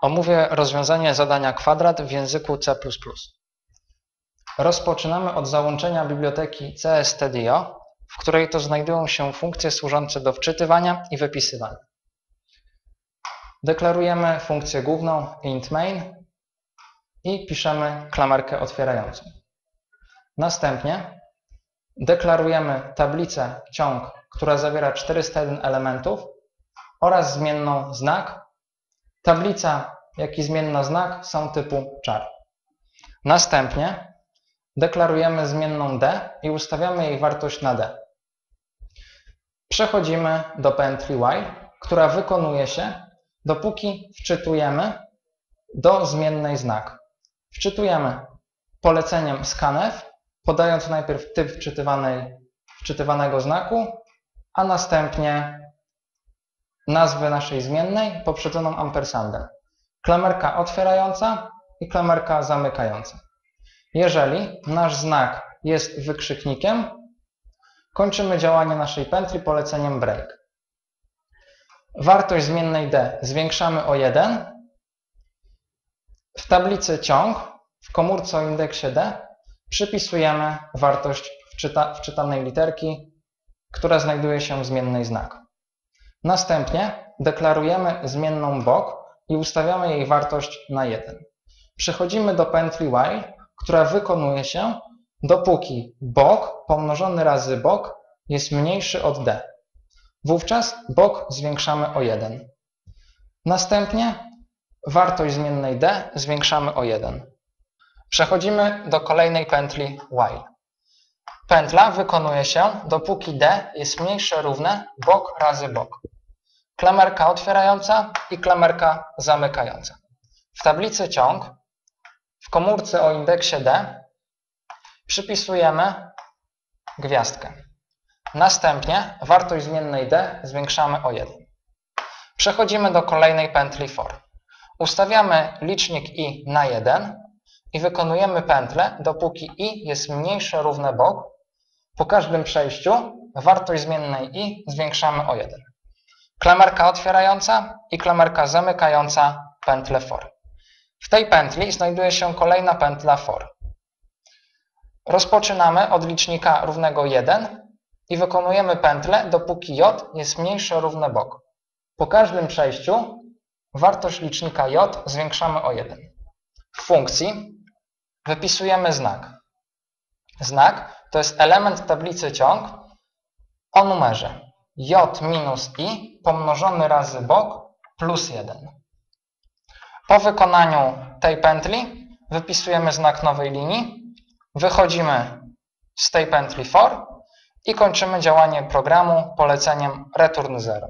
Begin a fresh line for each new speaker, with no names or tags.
Omówię rozwiązanie zadania kwadrat w języku C++. Rozpoczynamy od załączenia biblioteki CSTDIO, w której to znajdują się funkcje służące do wczytywania i wypisywania. Deklarujemy funkcję główną int main i piszemy klamerkę otwierającą. Następnie deklarujemy tablicę ciąg, która zawiera 401 elementów oraz zmienną znak. Tablica, jak i zmienna znak są typu char. Następnie deklarujemy zmienną d i ustawiamy jej wartość na d. Przechodzimy do pętli while, która wykonuje się, dopóki wczytujemy do zmiennej znak. Wczytujemy poleceniem scanf, podając najpierw typ wczytywanej, wczytywanego znaku, a następnie nazwę naszej zmiennej poprzedzoną ampersandem. Klamerka otwierająca i klamerka zamykająca. Jeżeli nasz znak jest wykrzyknikiem, kończymy działanie naszej pętli poleceniem break. Wartość zmiennej d zwiększamy o 1. W tablicy ciąg w komórce o indeksie d przypisujemy wartość wczyta, wczytanej literki, która znajduje się w zmiennej znak. Następnie deklarujemy zmienną bok i ustawiamy jej wartość na 1. Przechodzimy do pętli while, która wykonuje się dopóki bok pomnożony razy bok jest mniejszy od d. Wówczas bok zwiększamy o 1. Następnie wartość zmiennej d zwiększamy o 1. Przechodzimy do kolejnej pętli while. Pętla wykonuje się dopóki d jest mniejsze równe bok razy bok. Klamerka otwierająca i klamerka zamykająca. W tablicy ciąg w komórce o indeksie d przypisujemy gwiazdkę. Następnie wartość zmiennej d zwiększamy o 1. Przechodzimy do kolejnej pętli for. Ustawiamy licznik i na 1 i wykonujemy pętlę, dopóki i jest mniejsze równe bok. Po każdym przejściu wartość zmiennej i zwiększamy o 1. Klamerka otwierająca i klamerka zamykająca pętlę for. W tej pętli znajduje się kolejna pętla for. Rozpoczynamy od licznika równego 1 i wykonujemy pętlę, dopóki j jest mniejsze równe bok. Po każdym przejściu wartość licznika j zwiększamy o 1. W funkcji wypisujemy znak. Znak to jest element tablicy ciąg o numerze j minus i pomnożony razy bok plus 1. Po wykonaniu tej pętli wypisujemy znak nowej linii, wychodzimy z tej pętli for i kończymy działanie programu poleceniem return 0.